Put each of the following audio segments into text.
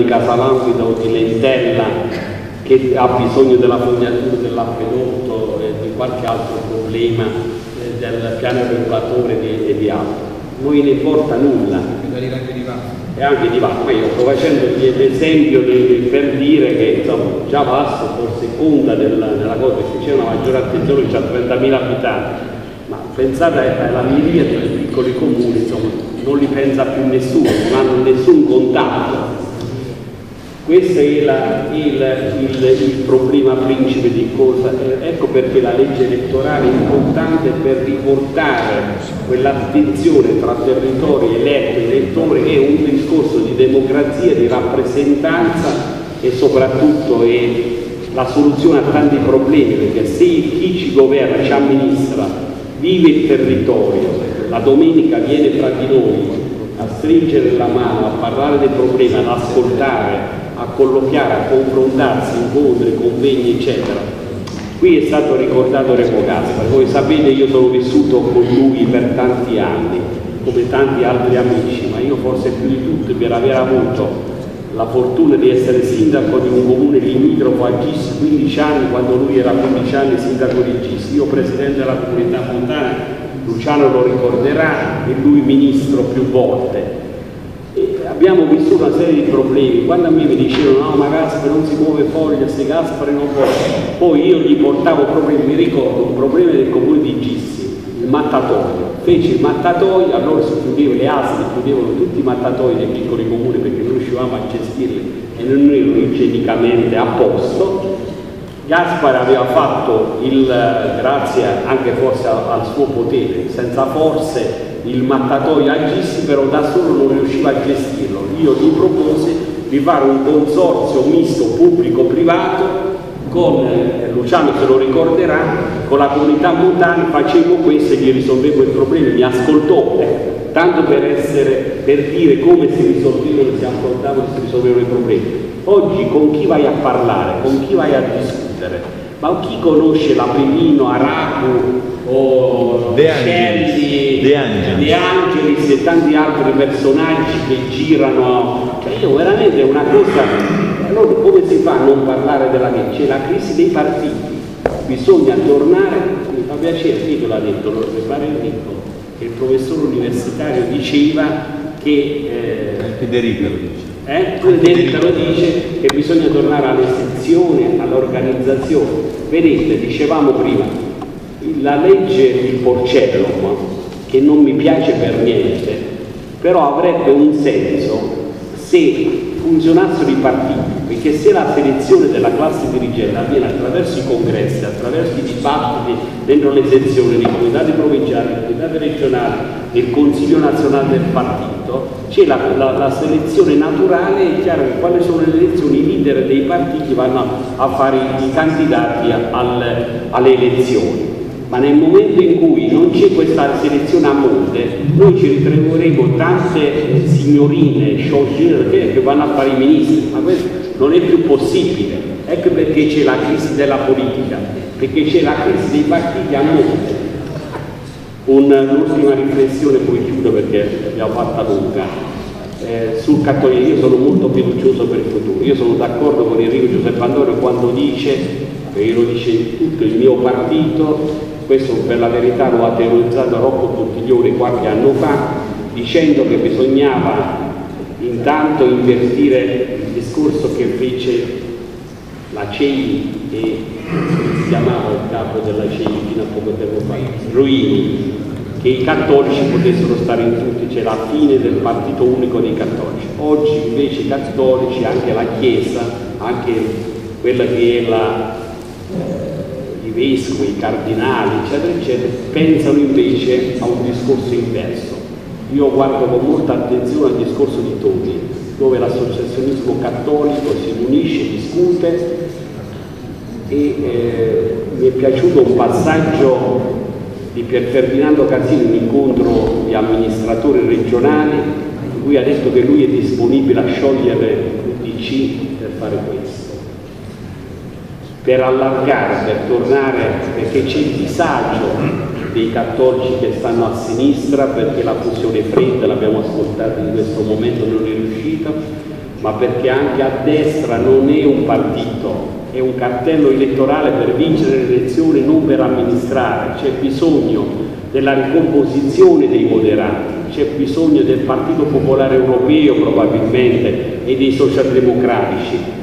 di Casalanguida o di Lentella che ha bisogno della fognatura dell'acquedotto e di qualche altro problema eh, del piano regolatore e di altro. Non ne importa nulla. E anche di Vasto, ma io sto facendo l'esempio per dire che insomma, già Vasto forse conta della, della cosa, perché c'è una maggiore attenzione ha 30.000 abitanti, ma pensate alla miriade dei piccoli comuni, insomma, non li pensa più nessuno, non hanno nessun contatto questo è la, il, il, il, problema principe di cosa, ecco perché la legge elettorale è importante per riportare quell'attenzione tra territori eletti e elettori, è un discorso di democrazia, di rappresentanza e soprattutto è la soluzione a tanti problemi, perché se chi ci governa, ci amministra, vive il territorio, la domenica viene tra di noi a stringere la mano, a parlare dei problemi, ad ascoltare, a colloquiare, a confrontarsi, incontri, convegni, eccetera. Qui è stato ricordato Remo Gaspar, voi sapete io sono vissuto con lui per tanti anni, come tanti altri amici, ma io forse più di tutti per aver avuto la fortuna di essere sindaco di un comune limitrofo a Gis 15 anni, quando lui era 15 anni sindaco di Gis, io presidente della comunità montana, Luciano lo ricorderà, e lui ministro più volte abbiamo vissuto una serie di problemi, quando a me mi dicevano no ma Gaspare non si muove foglia, se Gaspare non può, poi io gli portavo problemi, mi ricordo un problema del comune di Gissi, il mattatoio, fece il mattatoio, allora si chiudevano le asili, chiudevano tutti i mattatoi nei piccoli comuni perché non riuscivamo a gestirli e non erano igienicamente a posto, Gaspare aveva fatto il, grazie anche forse al suo potere, senza forse il mattatoio agisse però da solo non riusciva a gestirlo. Io gli proposi di fare un consorzio misto pubblico-privato con, eh, Luciano se lo ricorderà, con la comunità montana facevo questo e gli risolvevo il problema, mi ascoltò, eh, tanto per, essere, per dire come si risolvevano, si affrontavano si risolvevano i problemi. Oggi con chi vai a parlare, con chi vai a discutere? Ma chi conosce l'Apennino, Aracu o De Angelis, De Angelis. De Angelis e tanti altri personaggi che girano? Cioè io veramente una cosa, allora come si fa a non parlare della crisi? C'è la crisi dei partiti, bisogna tornare, mi fa piacere, Tito l'ha detto, lo pare Enrico, che il professore universitario diceva che... Eh, Federico lo dice eh? Federica lo dice che bisogna tornare alle sezioni, all'organizzazione. Vedete, dicevamo prima, la legge di Porcellum, che non mi piace per niente, però avrebbe un senso se funzionassero i partiti, perché se la selezione della classe dirigente avviene attraverso i congressi, attraverso i dibattiti dentro le sezioni, nei comitati provinciali, nei comitati regionali, nel Consiglio nazionale del partito, c'è la, la, la, selezione naturale, è chiaro che quando sono le elezioni i leader dei partiti vanno a fare i candidati al, alle elezioni ma nel momento in cui non c'è questa selezione a monte, noi ci ritroveremo tante signorine, sciogine che vanno a fare i ministri, ma questo non è più possibile. Ecco perché c'è la crisi della politica, perché c'è la crisi dei partiti a monte. Un'ultima riflessione, poi chiudo perché l'abbiamo fatta lunga. Eh, sul cattolicesimo io sono molto fiducioso per il futuro. Io sono d'accordo con Enrico Giuseppe Antonio quando dice, e lo dice tutto il mio partito, questo per la verità lo ha teorizzato Rocco Bottiglione qualche anno fa, dicendo che bisognava intanto invertire il discorso che fece la CEI e si chiamava il capo della CEI fino a poco tempo fa, Ruini, che i cattolici potessero stare in tutti, c'è la fine del partito unico dei cattolici. Oggi invece i cattolici, anche la Chiesa, anche quella che è la i vescovi, i cardinali, eccetera, eccetera, pensano invece a un discorso inverso. Io guardo con molta attenzione al discorso di Toni, dove l'associazionismo cattolico si unisce, discute e eh, mi è piaciuto un passaggio di Pier Ferdinando Casini, un incontro di amministratori regionali, in cui ha detto che lui è disponibile a sciogliere l'UDC per fare questo per allargare, per tornare, perché c'è il disagio dei cattolici che stanno a sinistra perché la fusione fredda, l'abbiamo ascoltata in questo momento, non è riuscita, ma perché anche a destra non è un partito, è un cartello elettorale per vincere le elezioni, non per amministrare, c'è bisogno della ricomposizione dei moderati, c'è bisogno del Partito Popolare Europeo probabilmente e dei socialdemocratici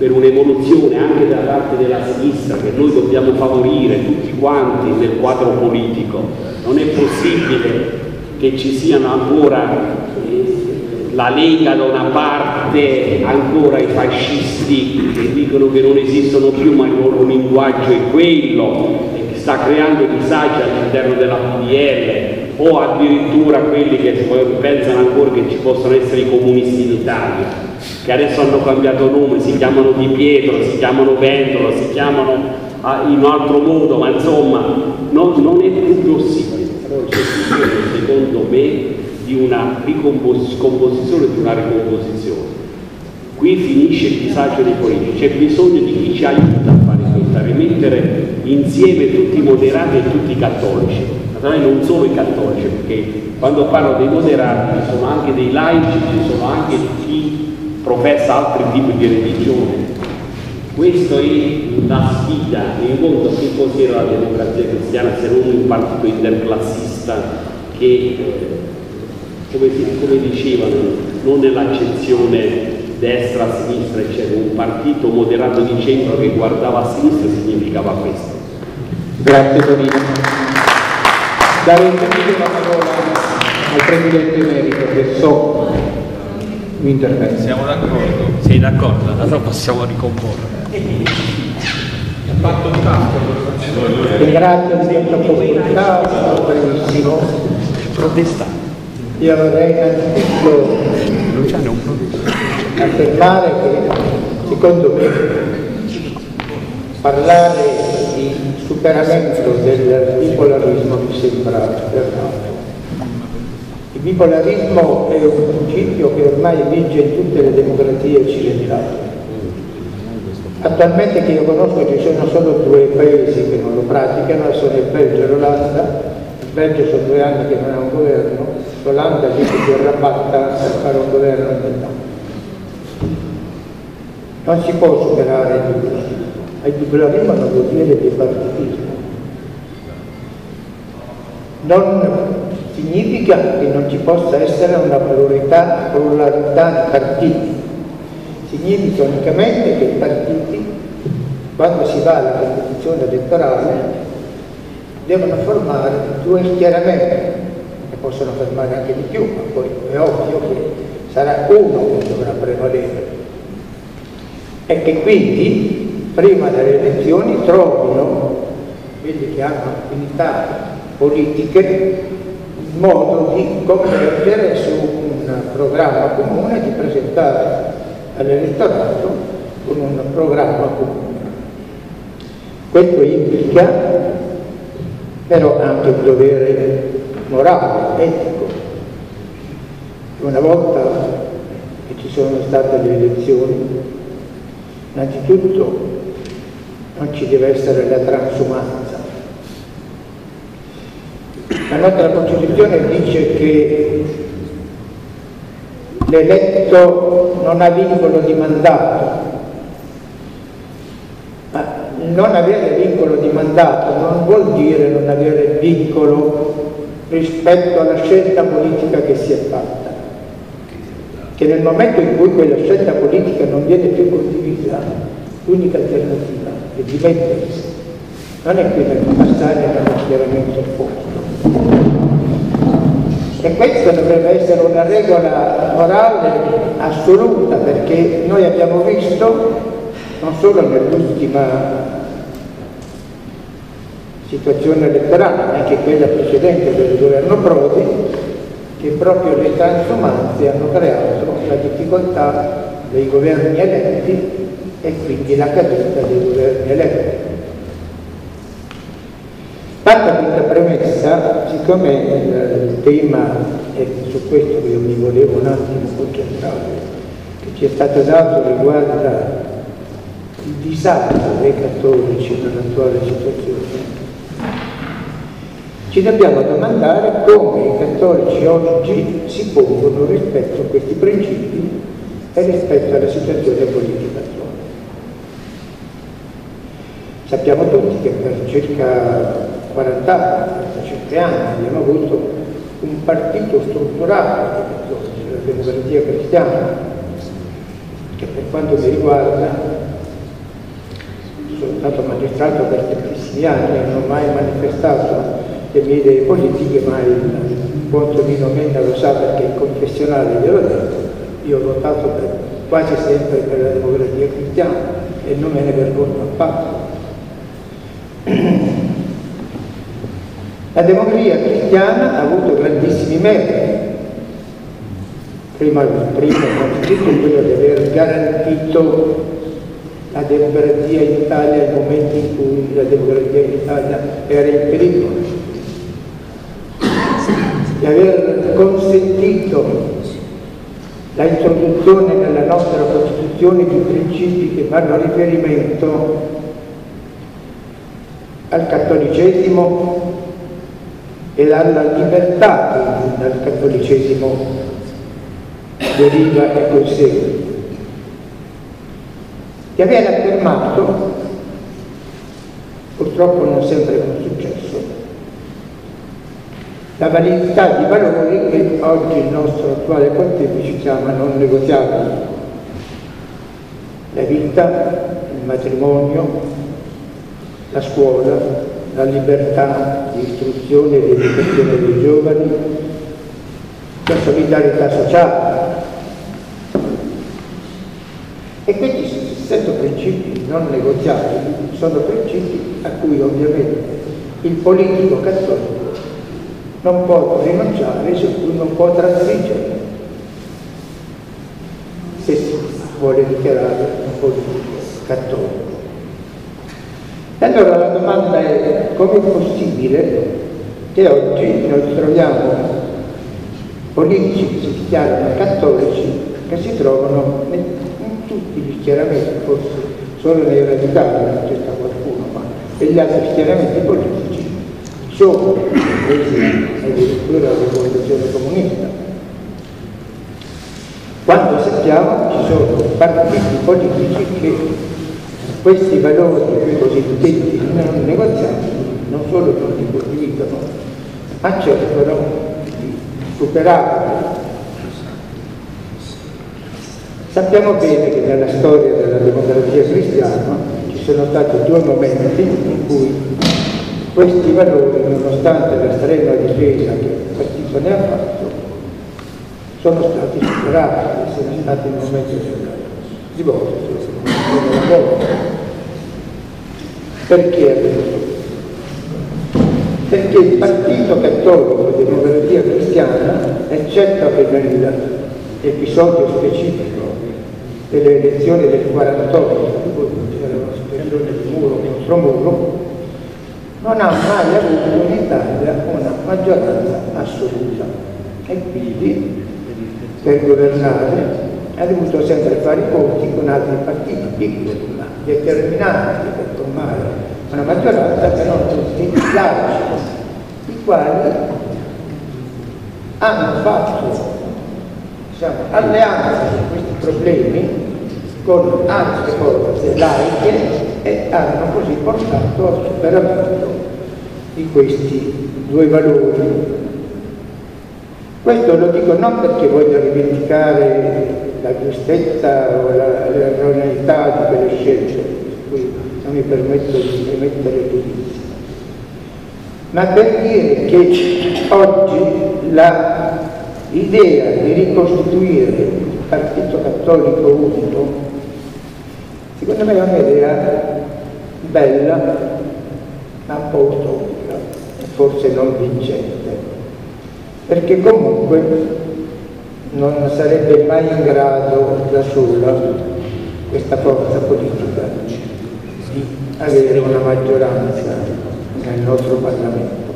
per un'evoluzione anche da parte della sinistra che noi dobbiamo favorire tutti quanti nel quadro politico. Non è possibile che ci siano ancora eh, la Lega da una parte, ancora i fascisti che dicono che non esistono più ma il loro linguaggio è quello e che sta creando disagi all'interno della PDL o addirittura quelli che pensano ancora che ci possano essere i comunisti in Italia che adesso hanno cambiato nome, si chiamano Di Pietro, si chiamano Vendola, si chiamano ah, in un altro modo, ma insomma non, non è più possibile. Però c'è bisogno, secondo me, di una ricomposizione, di una ricomposizione. Qui finisce il disagio dei politici, c'è bisogno di chi ci aiuta a fare questo, a rimettere insieme tutti i moderati e tutti i cattolici. Naturalmente non solo i cattolici, perché quando parlo dei moderati ci sono anche dei laici, ci sono anche chi professa altri tipi di religione. Questa è la sfida, in fondo che considera la democrazia cristiana se non un partito interclassista che, eh, come, come dicevano, non nell'accezione destra, sinistra, eccetera, un partito moderato di centro che guardava a sinistra significava questo. Grazie Tonino. Dare subito la parola al Presidente Emerito che so mi intervento. Siamo d'accordo? Sei d'accordo? Allora possiamo ricomporre. Fatto un tasto. Ringrazio il mio opportunità, benissimo. Protestante. Io vorrei innanzitutto affermare che secondo me parlare di superamento del bipolarismo mi sembra errato. Il bipolarismo è un principio che ormai vige in tutte le democrazie occidentali. Attualmente che io conosco ci sono solo due paesi che non lo praticano, sono il Belgio e l'Olanda. Il Belgio sono due anni che non ha un governo, l'Olanda dice che si arrabatta per fare un governo. Non si può superare il bipolarismo. Il bipolarismo non vuol dire bipartitismo. Non significa che non ci possa essere una pluralità, pluralità di partiti. Significa unicamente che i partiti, quando si va alla competizione elettorale, devono formare due schieramenti, ne possono formare anche di più, ma poi è ovvio che sarà uno che dovrà prevalere. E che quindi, prima delle elezioni, trovino quelli che hanno affinità politiche modo di convergere su un programma comune, di presentare all'elettorato con un programma comune. Questo implica però anche un dovere morale, etico. Una volta che ci sono state le elezioni, innanzitutto non ci deve essere la transumanza la nostra Costituzione dice che l'eletto non ha vincolo di mandato, ma non avere vincolo di mandato non vuol dire non avere vincolo rispetto alla scelta politica che si è fatta. Che nel momento in cui quella scelta politica non viene più condivisa, l'unica alternativa è dimettersi. Non è quella di passare dallo schieramento opposto. E questa dovrebbe essere una regola morale assoluta perché noi abbiamo visto, non solo nell'ultima situazione elettorale, ma anche quella precedente del governo Prodi, che proprio le transumanze hanno creato la difficoltà dei governi eletti e quindi la caduta dei governi eletti. Fatta questa premessa, siccome il tema è su questo che io mi volevo un attimo concentrare, che ci è stato dato riguarda il disagio dei cattolici nell'attuale situazione, ci dobbiamo domandare come i cattolici oggi si pongono rispetto a questi principi e rispetto alla situazione politica attuale. Sappiamo tutti che per circa 40 anni, 45 anni abbiamo avuto un partito strutturato la democrazia cristiana, che per quanto mi riguarda sono stato magistrato per tantissimi anni e non ho mai manifestato le mie idee politiche, ma il buon Tonino Menna lo sa perché in confessionale glielo ho detto, io ho votato per, quasi sempre per la democrazia cristiana e non me ne vergogno affatto. La democrazia cristiana ha avuto grandissimi meriti. Prima, prima innanzitutto quello di aver garantito la democrazia in Italia nel momento in cui la democrazia in Italia era in pericolo, aver consentito la introduzione nella nostra Costituzione di principi che fanno riferimento al cattolicesimo e alla libertà che dal cattolicesimo deriva e consegue. Di aver affermato, purtroppo non sempre con successo, la validità di valori che oggi il nostro attuale pontefice chiama non negoziabili. La vita, il matrimonio, la scuola, la libertà di istruzione e di educazione dei giovani, la solidarietà sociale. E questi sette principi non negoziabili sono principi a cui ovviamente il politico cattolico non può rinunciare, cui non può transigere se si vuole dichiarare un politico cattolico. E allora la domanda è come è possibile che oggi noi troviamo politici che si dichiarano cattolici che si trovano in tutti gli schieramenti, forse solo nei radicali non c'è qualcuno, ma negli altri schieramenti politici sono presi addirittura la rivoluzione comunista. Quando sappiamo ci sono partiti politici che questi valori cosiddetti non negoziabili non solo non li condividono, ma cercano di superarli. Sappiamo bene che nella storia della democrazia cristiana ci sono stati due momenti in cui questi valori, nonostante la l'estrema difesa che il partito ne ha fatto, sono stati superati, sono stati il momento del divorzio, della morte. Perché è avvenuto? Perché il partito cattolico di democrazia cristiana, eccetto che nell'episodio specifico delle elezioni del 48, dove c'era una situazione di muro contro muro, non ha mai avuto in Italia una maggioranza assoluta. E quindi per governare ha dovuto sempre fare i conti con altri partiti piccoli ma determinati per formare una maggioranza però tutti laici i quali hanno fatto diciamo, alleanze su questi problemi con altre forze laiche e hanno così portato al superamento di questi due valori. Questo lo dico non perché voglio rivendicare la giustezza o l'erroneità di quelle scelte, cui non mi permetto di emettere giudizio, ma per dire che oggi l'idea di ricostituire il Partito Cattolico Unico Secondo me è un'idea bella, ma un po' utopica, forse non vincente, perché comunque non sarebbe mai in grado da sola questa forza politica di avere una maggioranza nel nostro Parlamento.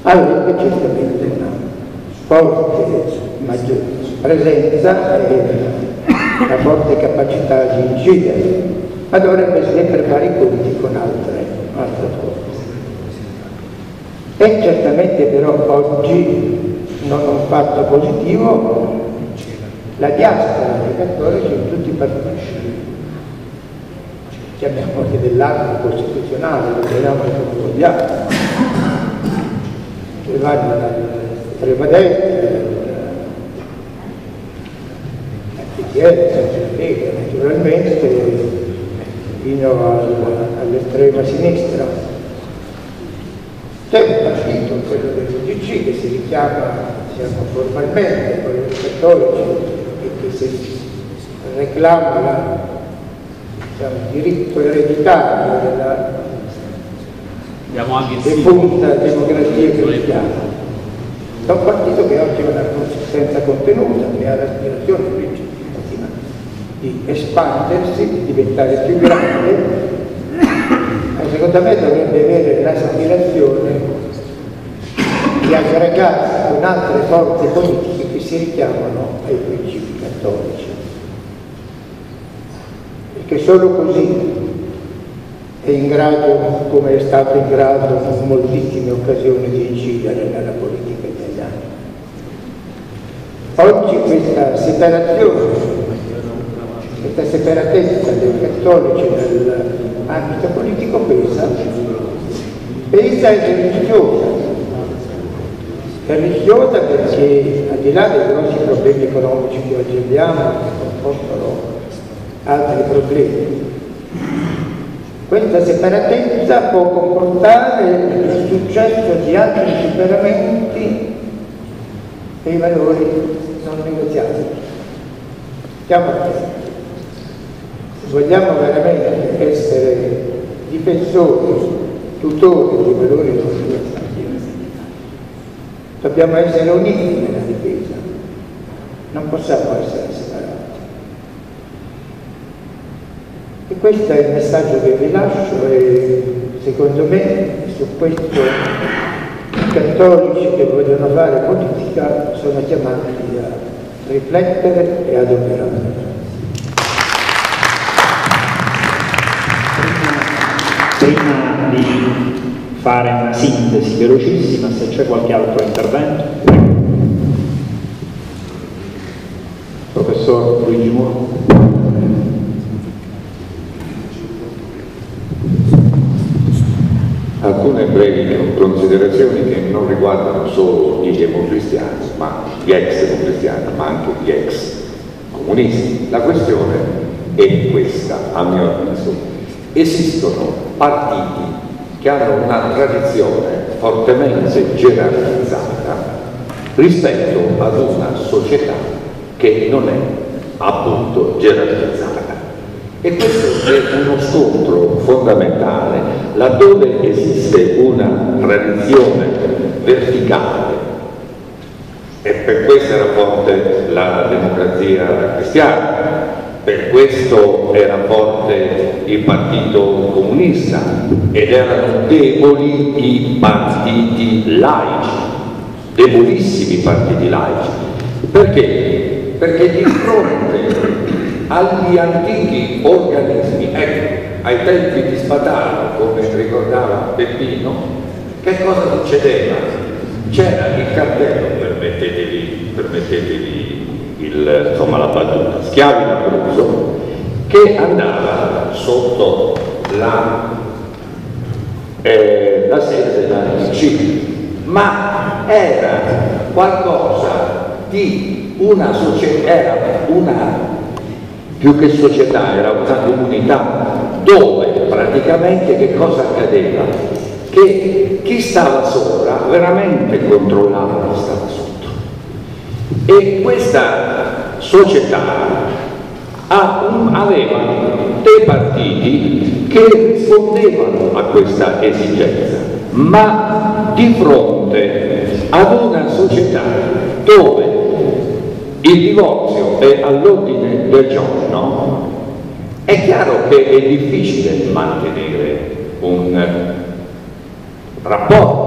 Avrebbe certamente una forte presenza e una forte capacità di incidere, ma dovrebbe sempre fare i conti con altre, altre forze. E certamente però oggi non un fatto positivo la diaspora che cattolici in tutti i partiti. Chiamiamo anche dell'arco costituzionale, lo chiamiamo come vogliamo. Che vanno dall'estrema destra, al PDL, senza Lega, naturalmente, fino all'estrema sinistra. C'è un partito, quello dell'UDC, che si richiama diciamo, formalmente quello dei cattolici e che si reclama diciamo, il diritto ereditario della defunta democrazia cristiana. È un partito che oggi ha una consistenza contenuta, che ha l'aspirazione legittima di espandersi, di diventare più grande, ma secondo me dovrebbe avere l'aspirazione di aggregarsi con altre forze politiche che si richiamano ai principi cattolici. Perché solo così è in grado, come è stato in grado in moltissime occasioni, di incidere nella politica italiana. Oggi questa separazione, questa separatezza dei cattolici nell'ambito politico pesa, pesa e religiosa, religiosa perché al di là dei grossi problemi economici che oggi abbiamo, che comportano altri problemi, questa separatezza può comportare il successo di altri superamenti dei valori non negoziati. Stiamo attenti. Se vogliamo veramente essere difensori, tutori dei valori negoziati, Dobbiamo essere uniti nella difesa, non possiamo essere separati. E questo è il messaggio che vi lascio e secondo me su questo i cattolici che vogliono fare politica sono chiamati a riflettere e ad operare. Prima di fare una sintesi velocissima, se c'è qualche altro intervento. Professor Luigi Muro. Alcune brevi considerazioni che non riguardano solo gli democristiani, ma gli ex democristiani, ma anche gli ex comunisti. La questione è questa, a mio avviso. Esistono partiti che hanno una tradizione fortemente gerarchizzata rispetto ad una società che non è appunto gerarchizzata. E questo è uno scontro fondamentale laddove esiste una tradizione verticale e per questo era forte la democrazia cristiana, per questo era forte il partito comunista ed erano deboli i partiti laici, debolissimi partiti laici. Perché? Perché di fronte agli antichi organismi, ecco, ai tempi di Spataro, come ricordava Peppino, che cosa succedeva? C'era il cartello, permettetevi, permettetevi il, insomma, la battuta, schiavi d'Abruzzo, che andava sotto la, eh, la sede della DC, ma era qualcosa di una società, era una più che società, era una comunità dove praticamente che cosa accadeva? Che chi stava sopra veramente controllava chi stava sopra e questa società aveva dei partiti che rispondevano a questa esigenza, ma di fronte ad una società dove il divorzio è all'ordine del giorno, è chiaro che è difficile mantenere un rapporto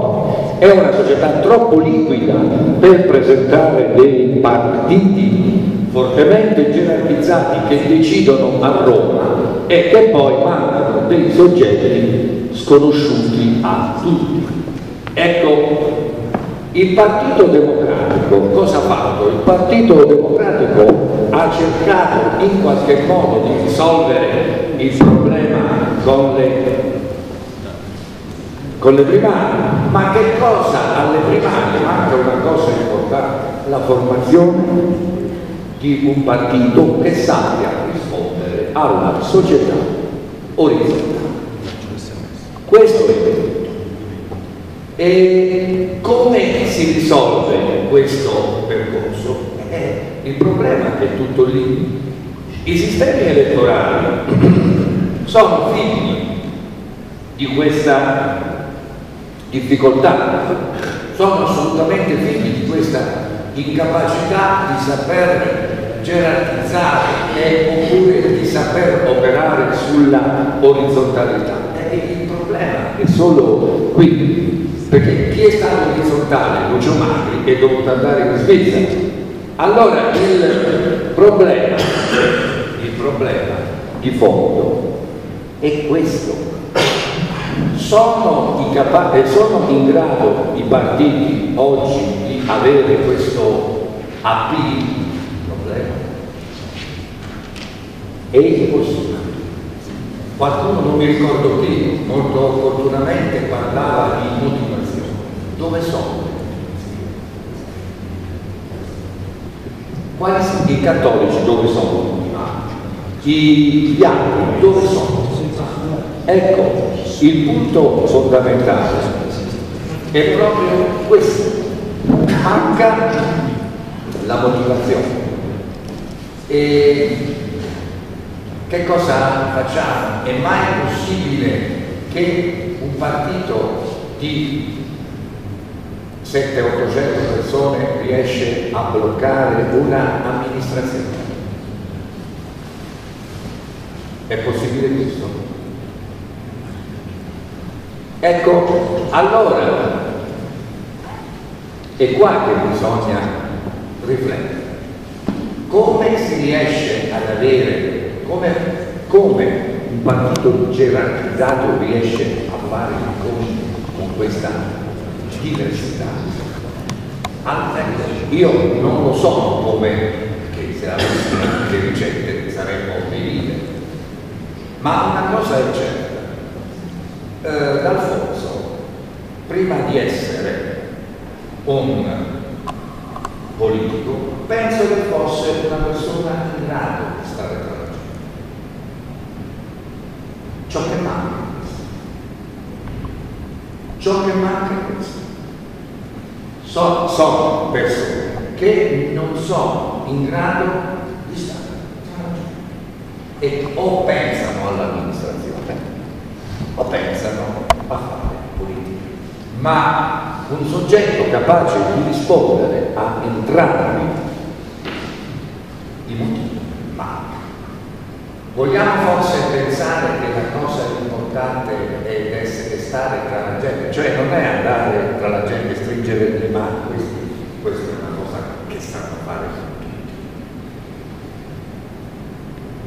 è una società troppo liquida per presentare dei partiti fortemente gerarchizzati che decidono a Roma e che poi mandano dei soggetti sconosciuti a tutti. Ecco Il Partito Democratico cosa ha fatto? Il Partito Democratico ha cercato in qualche modo di risolvere il problema con le, con le primarie, ma che cosa alle primarie? Manca una cosa importante, la formazione di un partito che sappia rispondere alla società orizzontale. Questo è punto. E come si risolve questo percorso? Eh, il problema è tutto lì. I sistemi elettorali sono figli di questa difficoltà, sono assolutamente figli di questa incapacità di saper gerarchizzare e, oppure di saper operare sulla orizzontalità. E il problema è solo qui, perché chi è stato orizzontale, Lucio Magri, è dovuto andare in Svizzera. Allora il problema, il problema di fondo è questo. Sono, i sono in grado i partiti oggi di avere questo appeal? Problema. È impossibile. Qualcuno, non mi ricordo chi, molto opportunamente parlava di motivazione. Dove sono? Quali sono i cattolici? Dove sono? Gli altri dove sono? Ecco, il punto fondamentale è proprio questo. Manca la motivazione. E che cosa facciamo? È mai possibile che un partito di 700-800 persone riesce a bloccare una amministrazione? È possibile questo? Ecco, allora è qua che bisogna riflettere. Come si riesce ad avere, come, come un partito gerarchizzato riesce a fare i conti con questa diversità? Io non lo so come, che se avessimo le ricette saremmo felici, ma una cosa è certa, eh, D'Alfonso, prima di essere un politico, penso che fosse una persona in grado di stare tra la gente. Ciò che manca è questo. Ciò che manca è questo. So, sono persone che non sono in grado di stare tra la gente e o pensano all'amministrazione o pensano a fare politica. Ma un soggetto capace di rispondere a entrambi i motivi manca. Vogliamo forse pensare che la cosa importante è essere stare tra la gente, cioè non è andare tra la gente e stringere le mani, questa è una cosa che sanno fare tutti,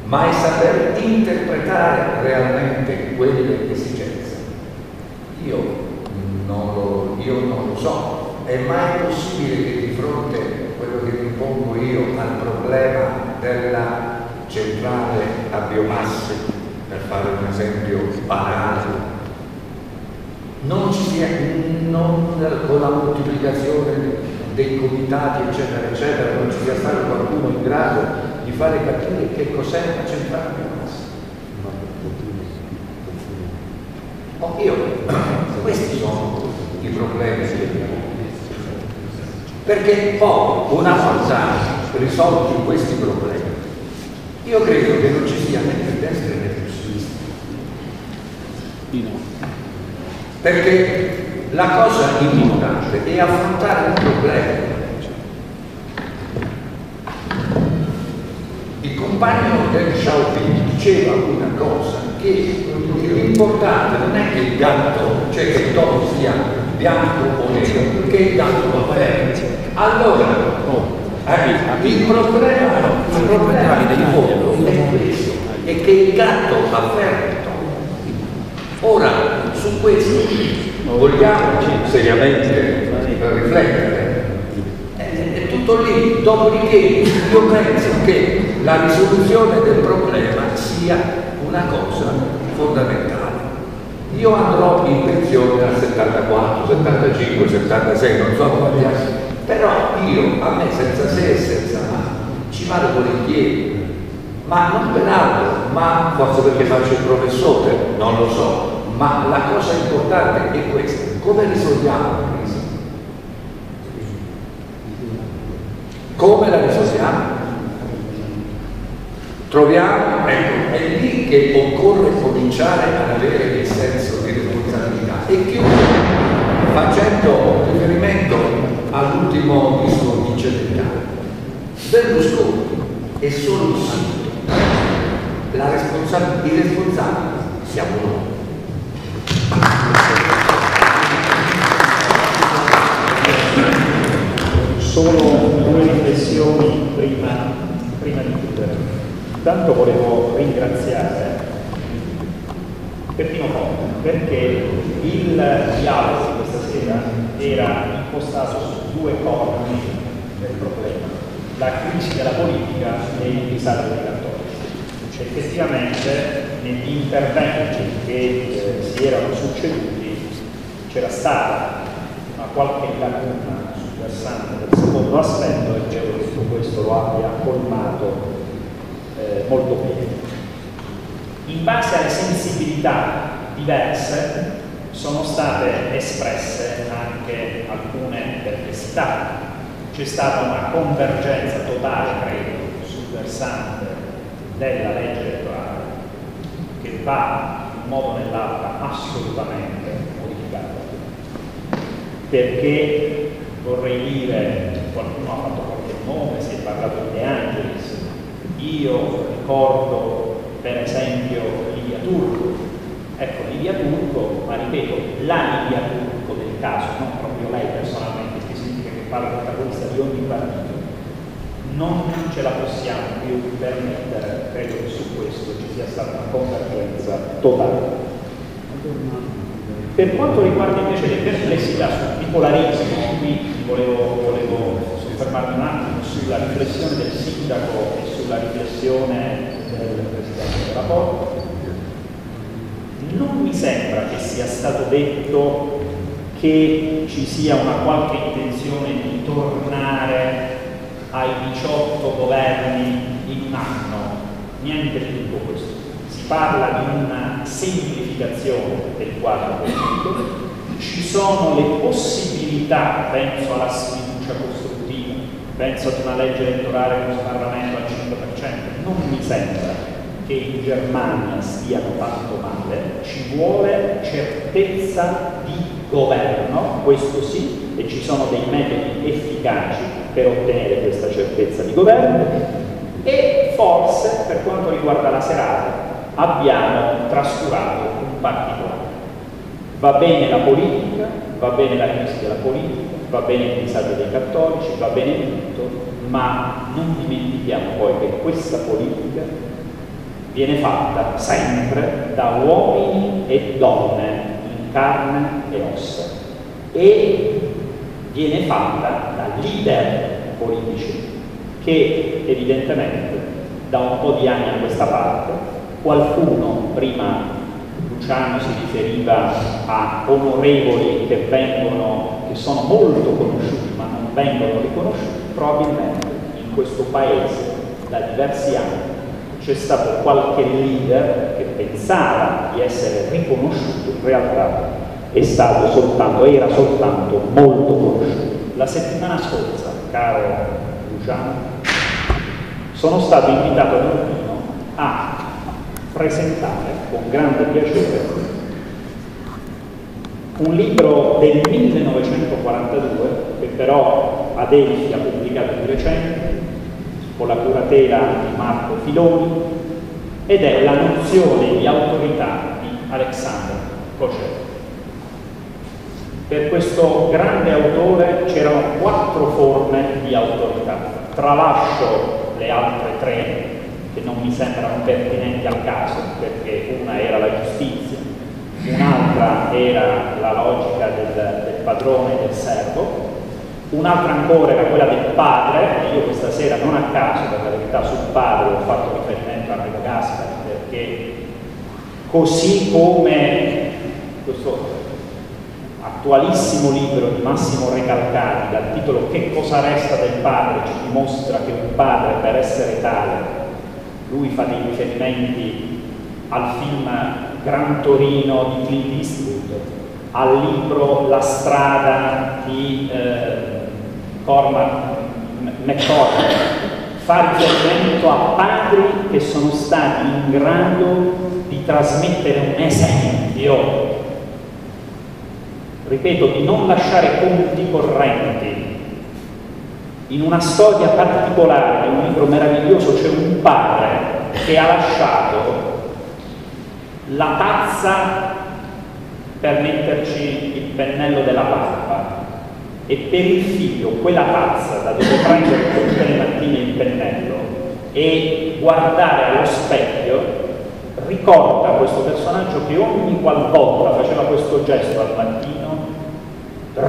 ma è saper interpretare realmente quelle esigenze. Io non lo, io non lo so, è mai possibile che di fronte a quello che mi pongo io al problema della centrale a biomasse, per fare un esempio banale, non ci sia, non con la moltiplicazione dei comitati, eccetera, eccetera, non ci sia stato qualcuno in grado di fare capire che cos'è la centrale a biomasse. Oh, io, questi sono i problemi che abbiamo. Perché poi, una volta risolti questi problemi, io credo che non ci sia né per destra né per sinistra. Perché la cosa importante è affrontare il problema. Il compagno del Xiaoping diceva una cosa, che l'importante non è che il gatto, cioè che il topo sia bianco o nero, perché il gatto va bene. Allora, eh, il problema, il problema di fondo è questo, è che il gatto ha ferito. Ora, su questo vogliamo seriamente riflettere. Tutto lì, dopodiché io penso che la risoluzione del problema sia una cosa fondamentale. Io andrò in pensione al 74, 75, 76, non so quanti anni, però io, a me senza se e senza ma, ci vado volentieri, ma non per altro, ma forse perché faccio il professore, non lo so, ma la cosa importante è questa, come risolviamo la crisi? Come la risolviamo? Troviamo, ecco, è lì che occorre cominciare ad avere il senso di responsabilità. E chiudo facendo riferimento all'ultimo disco di Celentano. Berlusconi è solo un responsa- I responsabili siamo noi. Solo due riflessioni prima, prima di chiudere. Intanto volevo ringraziare Peppino Conte perché il dialogo di questa sera era impostato su due corni del problema, la crisi della politica e il disagio dei cattolici. Cioè, effettivamente negli interventi che eh, si erano succeduti c'era stata una qualche lacuna sul versante del secondo aspetto e credo che su questo lo abbia colmato eh, molto bene. In base alle sensibilità diverse sono state espresse anche alcune perplessità. C'è stata una convergenza totale, credo, sul versante della legge elettorale che va in un modo o nell'altro assolutamente modificata. Perché vorrei dire, qualcuno ha fatto qualche nome, si è parlato di De Angelis, io ricordo per esempio Livia Turco. Ecco, Livia Turco, ma ripeto, la Livia Turco del caso, non proprio lei personalmente, che significa che parla del capolista di ogni partito, non ce la possiamo più permettere, credo che su questo ci sia stata una convergenza totale. Per quanto riguarda invece le perplessità sul bipolarismo, qui volevo, volevo soffermarmi un attimo sulla riflessione del sindaco e sulla riflessione del Presidente della Porta. Non mi sembra che sia stato detto che ci sia una qualche intenzione di tornare ai 18 governi in un anno, niente di tutto questo. Si parla di una semplificazione del quadro politico, ci sono le possibilità, penso alla sfiducia costruttiva, penso ad una legge elettorale con un Parlamento al 5%, non mi sembra che in Germania stiano tanto male, ci vuole certezza di governo, questo sì, e ci sono dei metodi efficaci per ottenere questa certezza di governo. E forse per quanto riguarda la serata abbiamo trascurato un particolare. Va bene la politica, va bene la crisi della politica, va bene il disagio dei cattolici, va bene tutto, ma non dimentichiamo poi che questa politica viene fatta sempre da uomini e donne in carne e ossa e viene fatta da leader politici che evidentemente da un po' di anni a questa parte qualcuno prima Luciano si riferiva a onorevoli che vengono che sono molto conosciuti ma non vengono riconosciuti probabilmente in questo paese da diversi anni c'è stato qualche leader che pensava di essere riconosciuto in realtà è stato soltanto, era soltanto molto conosciuto. La settimana scorsa, caro Luciano, sono stato invitato a Urbino a presentare con grande piacere un libro del 1942 che però Adelphi ha pubblicato di recente con la curatela di Marco Filoni ed è La nozione di autorità di Alexander Kochev. Per questo grande autore c'erano quattro forme di autorità. Tralascio le altre tre che non mi sembrano pertinenti al caso, perché una era la giustizia, un'altra era la logica del, del padrone e del servo, Un'altra ancora era quella del padre, io questa sera non a caso per la verità sul padre ho fatto riferimento a Enrico Gaspari perché così come questo attualissimo libro di Massimo Recalcati dal titolo Che cosa resta del padre ci dimostra che un padre per essere tale, lui fa dei riferimenti al film Gran Torino di Clint Eastwood, al libro La strada di eh, Cormac McCormack, fa riferimento a padri che sono stati in grado di trasmettere un esempio ripeto, di non lasciare conti correnti. In una storia particolare, in un libro meraviglioso, c'è un padre che ha lasciato la tazza per metterci il pennello della barba. E per il figlio quella tazza da dove prendere tutte le mattine il pennello e guardare allo specchio ricorda questo personaggio che ogni qualvolta faceva questo gesto al mattino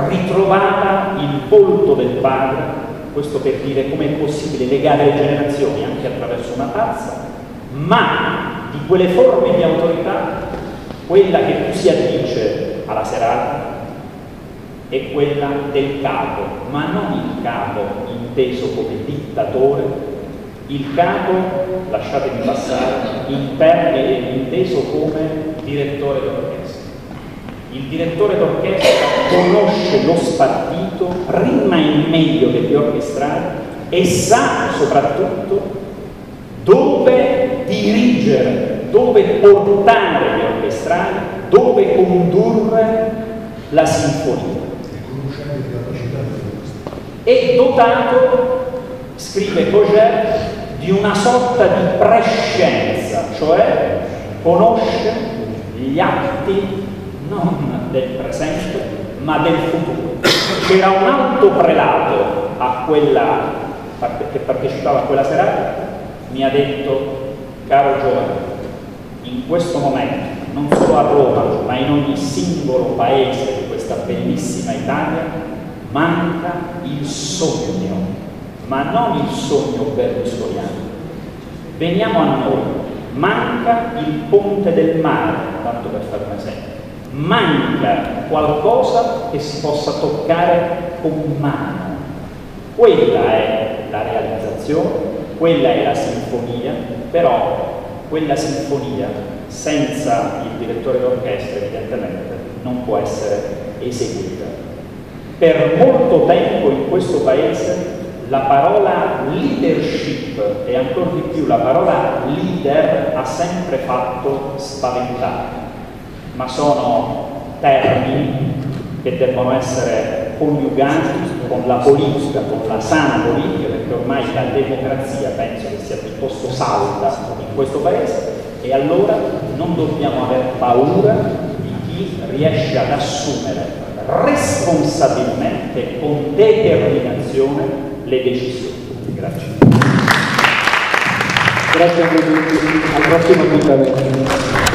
ritrovava il volto del padre, questo per dire come è possibile legare le generazioni anche attraverso una tazza, ma di quelle forme di autorità, quella che più si addice alla serata è quella del capo, ma non il capo inteso come dittatore, il capo, lasciatemi passare, inteso come direttore d'orchestra. Il direttore d'orchestra conosce lo spartito, rima in meglio degli orchestrali e sa soprattutto dove dirigere, dove portare gli orchestrali, dove condurre la sinfonia. È dotato, scrive Coger, di una sorta di prescienza, cioè conosce gli atti non del presente ma del futuro. C'era un alto prelato a quella, che partecipava a quella serata, mi ha detto, caro giovane, in questo momento, non solo a Roma, ma in ogni singolo paese di questa bellissima Italia, manca il sogno, ma non il sogno berlusconiano. Veniamo a noi, manca il ponte del mare, tanto per fare un esempio manca qualcosa che si possa toccare con mano. Quella è la realizzazione, quella è la sinfonia, però quella sinfonia senza il direttore d'orchestra evidentemente non può essere eseguita. Per molto tempo in questo paese la parola leadership e ancora di più la parola leader ha sempre fatto spaventare ma sono termini che devono essere coniugati con la politica, con la sana politica, perché ormai la democrazia penso che sia piuttosto salda in questo Paese e allora non dobbiamo aver paura di chi riesce ad assumere responsabilmente con determinazione le decisioni. Grazie. Grazie a tutti, al prossimo appuntamento.